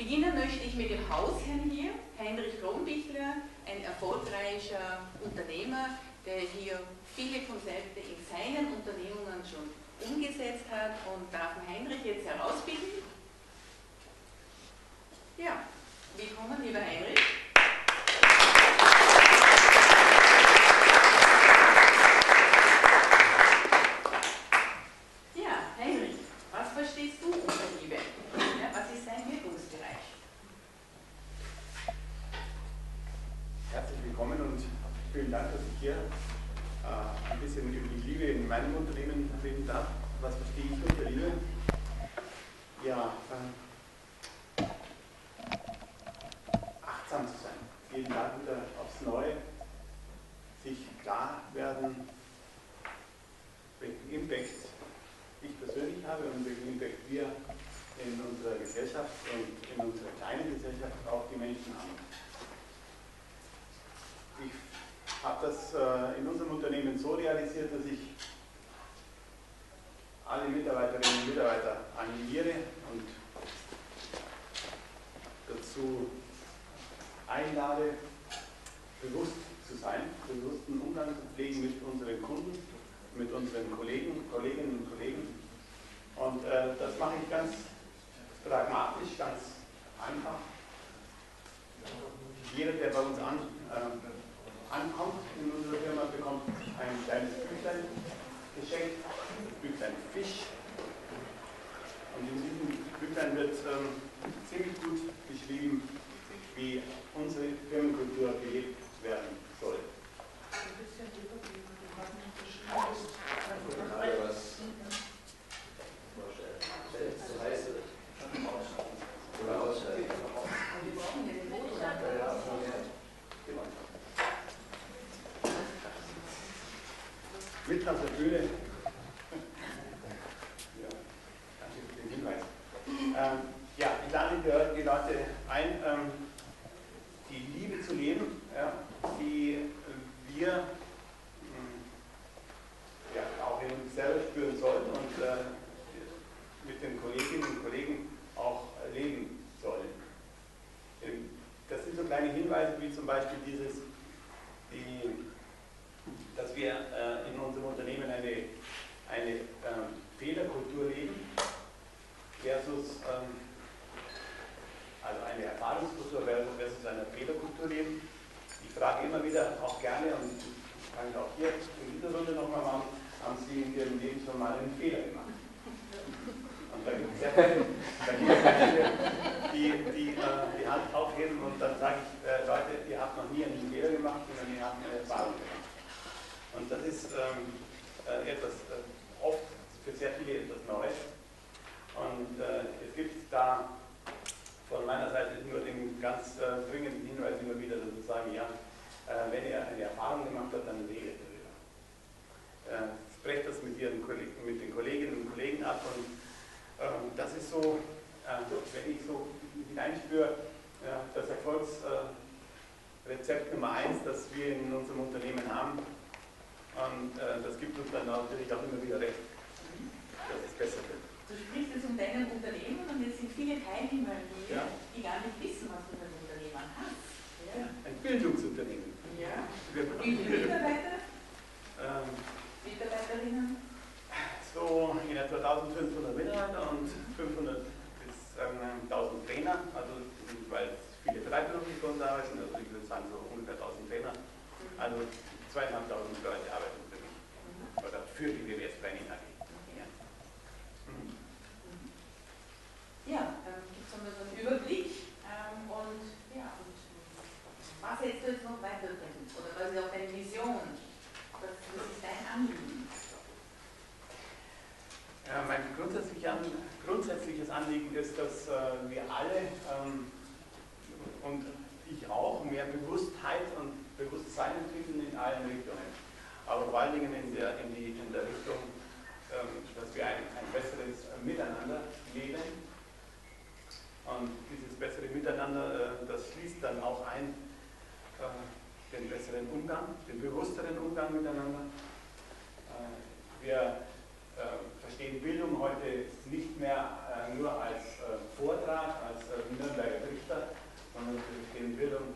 Beginnen möchte ich mit dem Hausherrn hier, Heinrich Kronbichler, ein erfolgreicher Unternehmer, der hier viele Konzepte in seinen Unternehmungen schon umgesetzt hat und darf Heinrich jetzt herausbilden. Ja, willkommen lieber Heinrich. Ja, Heinrich, was verstehst du unter meinem Unternehmen bildet ab? Was verstehe ich unter Ihnen? Ja, äh, achtsam zu sein, jeden Tag wieder aufs Neue, sich klar werden, welchen Impact ich persönlich habe und welchen Impact wir in unserer Gesellschaft und in unserer kleinen Gesellschaft auch die Menschen haben. Ich habe das äh, in unserem Unternehmen so realisiert, dass ich alle Mitarbeiterinnen und Mitarbeiter animiere und dazu einlade, bewusst zu sein, bewussten Umgang zu pflegen mit unseren Kunden, mit unseren Kollegen, Kollegen mit auf der Bühne. ja, danke für den Hinweis. Ähm, ja, ich lade die, die Leute ein, ähm, die Liebe zu leben, ja, die äh, wir mh, ja, auch in uns selber spüren sollten und äh, mit den Kolleginnen und Kollegen auch leben sollen. Ähm, das sind so kleine Hinweise wie zum Beispiel dieses, die, dass wir äh, frage immer wieder auch gerne, und kann ich auch hier in dieser Runde nochmal machen, haben Sie in Ihrem Leben schon mal einen Fehler gemacht? Und da gibt es sehr viele, die die, äh, die Hand aufheben und dann sage ich, äh, Leute, ihr habt noch nie einen Fehler gemacht, sondern ihr habt eine Erfahrung gemacht. Und das ist ähm, äh, etwas, äh, oft für sehr viele etwas Neues. Und äh, es gibt da von meiner Seite nur den ganz äh, dringenden Hinweis immer wieder, dass ich sage, ja, ähm, wenn ihr eine Erfahrung gemacht habt, dann redet darüber. Ähm, sprecht das mit, ihren Kollegen, mit den Kolleginnen und Kollegen ab und ähm, das ist so, äh, wenn ich so hineinspüre, das Erfolgsrezept Nummer eins, das wir in unserem Unternehmen haben. Und äh, das gibt uns dann natürlich auch immer wieder recht, dass es besser wird. Du sprichst jetzt um dein Unternehmen und jetzt sind viele Teilnehmer hier, ja. die gar nicht wissen, was du für ein Unternehmen hast. Ja. Ein Bildungsunternehmen. Wie viele Mitarbeiter? Ähm, Mitarbeiterinnen? So in etwa 1500 Mitarbeiter und 500 bis ähm, 1000 Trainer, also weil es viele Freiberufler bei uns arbeiten, also ich würde sagen so ungefähr 1000 Trainer, also 2500 Leute arbeiten für mich mhm. oder für die WWS Training AG. was jetzt noch weiterbringen oder was ist auch deine Vision. Was ist dein Anliegen. Ja, mein grundsätzliches Anliegen ist, dass äh, wir alle ähm, und ich auch mehr Bewusstheit und Bewusstsein entwickeln in allen Richtungen. Aber vor allen Dingen in der, in die, in der Richtung, ähm, dass wir ein, ein besseres Miteinander leben. Und dieses bessere Miteinander, äh, das schließt dann auch ein, den besseren Umgang, den bewussteren Umgang miteinander. Äh, wir äh, verstehen Bildung heute nicht mehr äh, nur als Vortrag, als Nürnberger Richter, sondern wir verstehen Bildung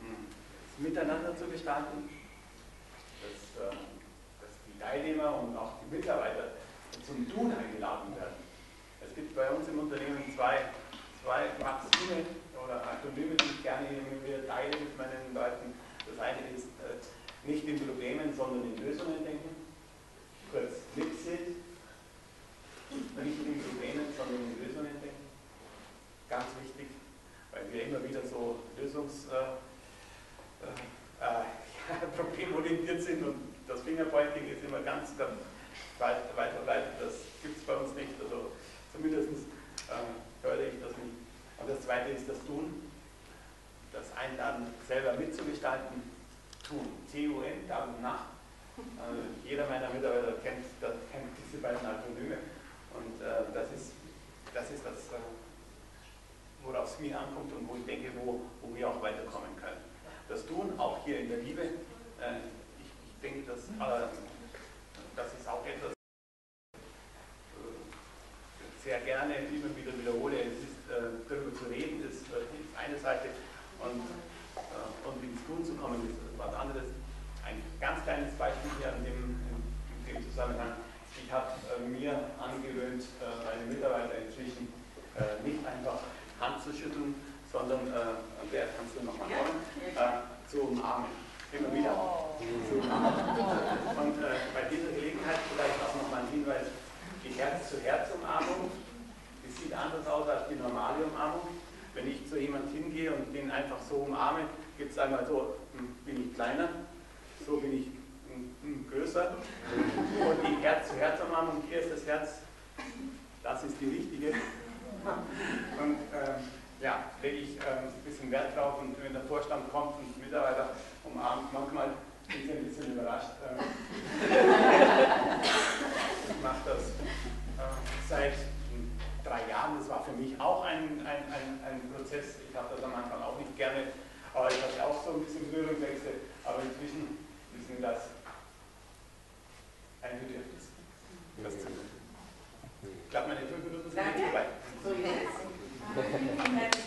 hm, das miteinander zu gestalten, dass, ähm, dass die Teilnehmer und auch die Mitarbeiter zum Tun eingeladen werden. Es gibt bei uns im Unternehmen zwei, zwei Maxime, oder Akronyme, die ich gerne immer wieder teile mit meinen Leuten. Das eine ist äh, nicht in Problemen, sondern in Lösungen denken. Kurz MIPSIT. Nicht in Problemen, sondern in Lösungen denken. Ganz wichtig, weil wir immer wieder so Lösungs... Äh, äh, problemorientiert sind und das Fingerpointing ist immer ganz, ganz weit, weit verbreitet. Das gibt es bei uns nicht, also zumindest äh, höre ich das nicht. Und das zweite ist das Tun, das Einladen selber mitzugestalten, tun. T-U-N, Tag und Nacht. Also jeder meiner Mitarbeiter kennt, das, kennt diese beiden Akronyme und äh, das ist das, ist das äh, worauf es mir ankommt und wo ich denke, wo, wo wir auch weiterkommen können das tun, auch hier in der Liebe. Äh, ich, ich, denke, dass, äh, das ist auch etwas, äh, sehr gerne immer wieder wiederhole. Es ist, äh, darüber zu reden, ist, äh, ist eine Seite und, äh, und ins Tun zu kommen, ist was anderes. Ein ganz kleines Beispiel hier an dem, in, dem Zusammenhang. Ich habe mir angewöhnt, meine Mitarbeiter inzwischen nicht einfach Hand zu schütteln, sondern, äh, Andrea, kannst du nochmal kommen, äh, zu umarmen. Immer wieder. Zu umarmen. Und äh, bei dieser Gelegenheit vielleicht auch nochmal ein Hinweis, die Herz-zu-Herz-Umarmung, anders aus als die normale Umarmung. Wenn ich zu jemandem hingehe und den einfach so umarme, gibt es einmal so, hm, bin ich kleiner, so bin ich hm, hm, größer. Und die Herz-zu-Herz-Umarmung, hier ist das Herz, das ist die richtige. Und äh, ja, lege ich ähm, ein bisschen Wert drauf und wenn der Vorstand kommt und Mitarbeiter umarmt, manchmal bin ich ein bisschen überrascht. Ähm, ich mache das äh, seit drei Jahren, das war für mich auch ein, ein, ein, ein Prozess. Ich habe das am Anfang auch nicht gerne, aber ich hatte auch so ein bisschen Berührungsängste, aber inzwischen ist mir das ein Bedürfnis. Glaube, meine fünf Minuten sind Danke. vorbei. So jetzt.